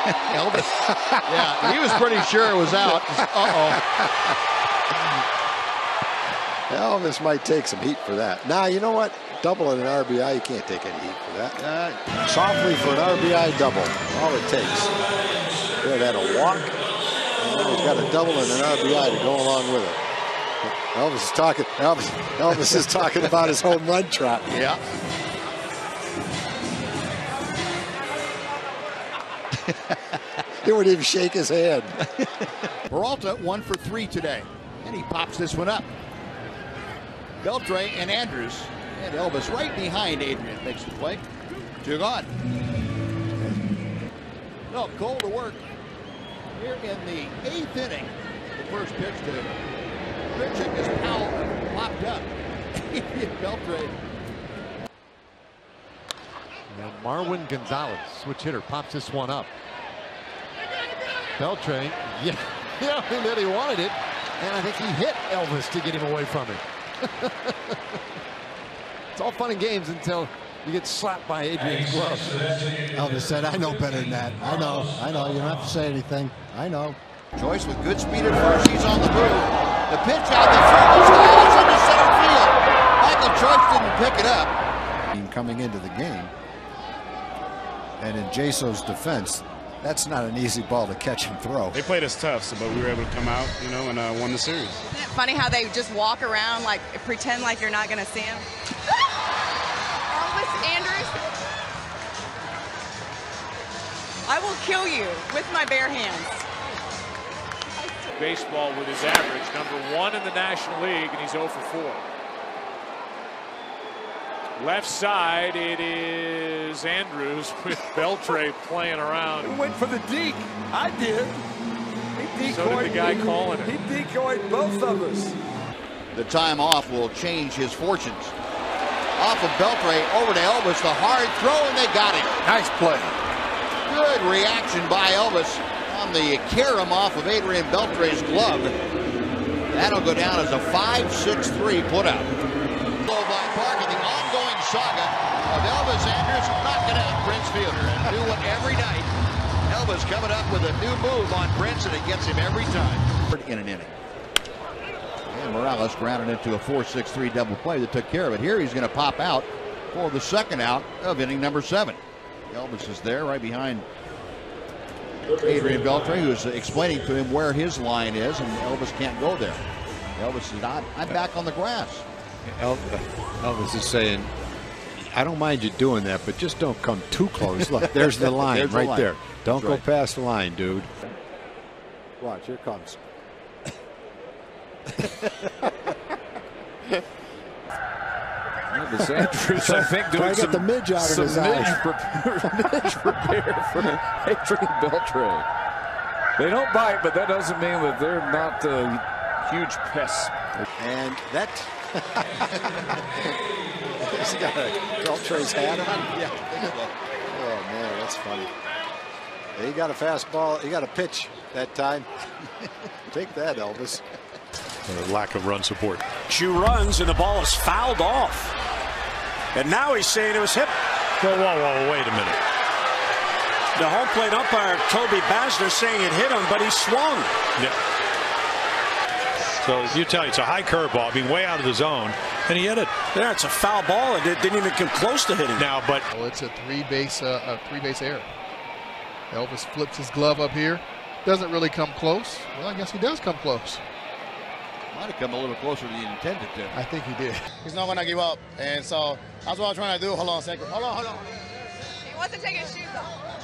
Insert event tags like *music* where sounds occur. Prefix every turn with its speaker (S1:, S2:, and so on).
S1: *laughs* Elvis. yeah, he was pretty sure it was out. Uh-oh.
S2: Elvis might take some heat for that. Now, you know what? Double and an RBI, you can't take any heat for that. Uh, softly for an RBI double, all it takes. Good, had a walk, and then he's got a double and an RBI to go along with it. Elvis is talking. Elvis, Elvis is talking about his home run trot.
S1: Yeah. *laughs*
S2: he wouldn't even shake his hand.
S1: Peralta one for three today, and he pops this one up. Beltre and Andrus and Elvis right behind Adrian makes the play. Two gone. No, Cole to work here in the eighth inning. The first pitch to Grichuk as Powell popped up. *laughs* Beltre.
S3: Now Marwin Gonzalez, switch hitter, pops this one up. Beltre, *laughs* yeah, yeah, and then he wanted it, and I think he hit Elvis to get him away from it. *laughs* it's all fun and games until you get slapped by Adrian's glove.
S4: Elvis said, I know better than that. I know, I know. You don't have to say anything. I know.
S1: Joyce with good speed at first. He's on the move. The pitch out the front is into center field. Michael Joyce didn't pick it up.
S2: Coming into the game. And in Jaso's defense, that's not an easy ball to catch and throw.
S5: They played us tough, so but we were able to come out, you know, and uh, won the series.
S6: Isn't it funny how they just walk around like pretend like you're not going to see him? *laughs* Elvis Andrus. I will kill you with my bare hands.
S7: Baseball with his average, number one in the National League, and he's 0 for 4. Left side, it is Andrus with Beltre *laughs* playing around.
S8: He went for the deke. I did.
S7: He decoyed so did the guy
S8: me.
S7: calling it.
S8: He decoyed both of us.
S1: The time off will change his fortunes. Off of Beltre, over to Elvis, the hard throw, and they got it.
S2: Nice play.
S1: Good reaction by Elvis on the carom off of Adrian Beltre's glove. That'll go down as a 5-6-3 putout. By Park in the ongoing saga of Elvis Andrus knocking out Prince Fielder and do one every night. Elvis coming up with a new move on Prince, and it gets him every time in an inning. And Morales grounded into a 4-6-3 double play that took care of it. Here he's going to pop out for the second out of inning number seven. Elvis is there right behind Adrian Beltre, who's explaining to him where his line is, and Elvis can't go there. Elvis is not. I'm back on the grass.
S2: Elvis is saying, I don't mind you doing that, but just don't come too close. Look, *laughs* there's the line
S1: there's
S2: right
S1: the line.
S2: there. Don't
S1: That's
S2: go
S1: right.
S2: past the line, dude. Watch, here comes.
S3: Elvis Andrus, I think,
S4: Try
S3: doing
S4: to
S3: some,
S4: the midge out of
S3: some
S4: his
S3: midge,
S4: eye.
S3: pre- *laughs* midge repair for Adrian Beltre. They don't bite, but that doesn't mean that they're not uh, huge pests.
S2: And that. *laughs* He's got a Beltre's hat on.
S1: Yeah.
S2: Oh, man, that's funny. He got a fastball. He got a pitch that time. *laughs* Take that, Elvis.
S9: lack of run support.
S8: Choo runs and the ball is fouled off. And now he's saying it was hit.
S9: Whoa, whoa, whoa, wait a minute.
S8: The home plate umpire, Toby Basner, saying it hit him, but he swung.
S9: Yeah. So you tell you it's a high curveball, being way out of the zone, and he hit it.
S8: Yeah, it's a foul ball, and it didn't even come close to hitting.
S9: Now, but
S10: Well, it's a three base uh, a three base error. Elvis flips his glove up here. Doesn't really come close. Well, I guess he does come close.
S1: Might have come a little closer than he intended to.
S10: I think he did. *laughs*
S11: He's not gonna give up, and so that's what I'm trying to do. Hold on a second. Hold on, hold on.
S6: He wasn't taking his shoes off.